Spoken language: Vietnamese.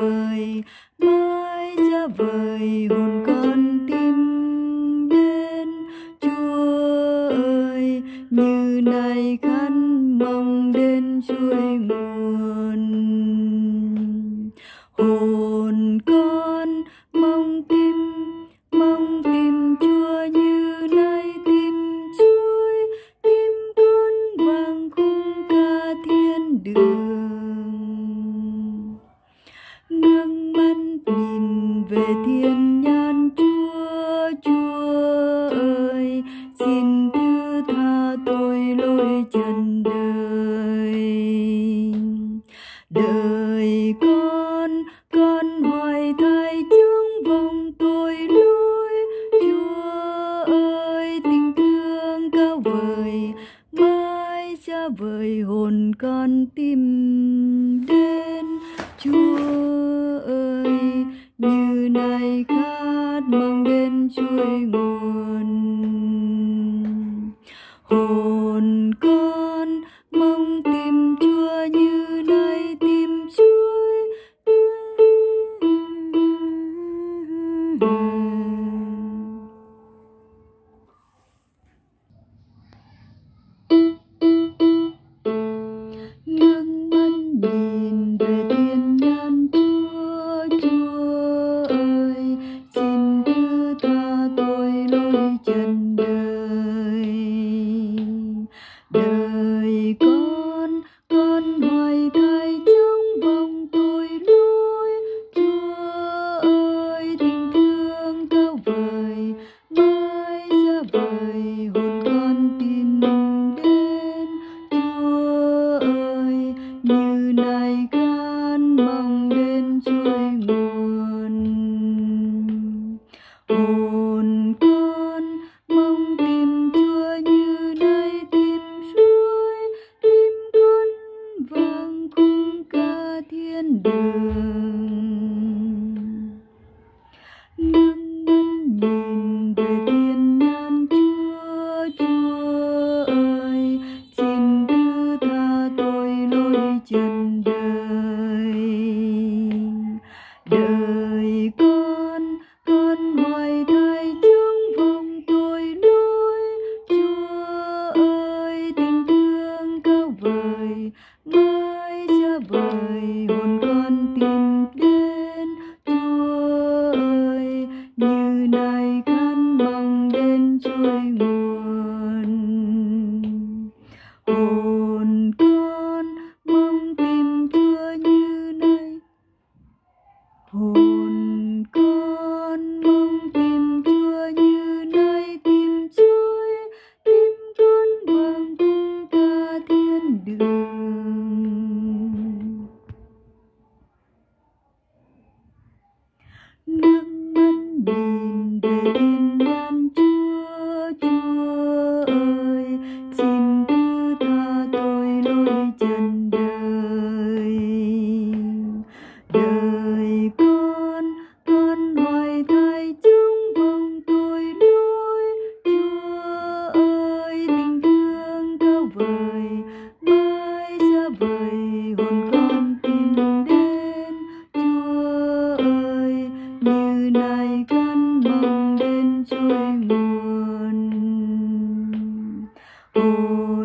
vời, mãi ra vời hồn con tim đến chúa ơi, như này khăn mong đến chuối nguồn. Hồn con mong tim mong tìm chúa như nay tìm chuối. Tim con vàng khung ca thiên đường. đời con con hoài thai trong vòng tội lỗi. Chúa ơi, tình thương cao vời, mãi cha vời hồn con tim. do. đường nâng nhìn về thiên nan chúa chúa ơi xin đưa ta tôi lối chân đời Música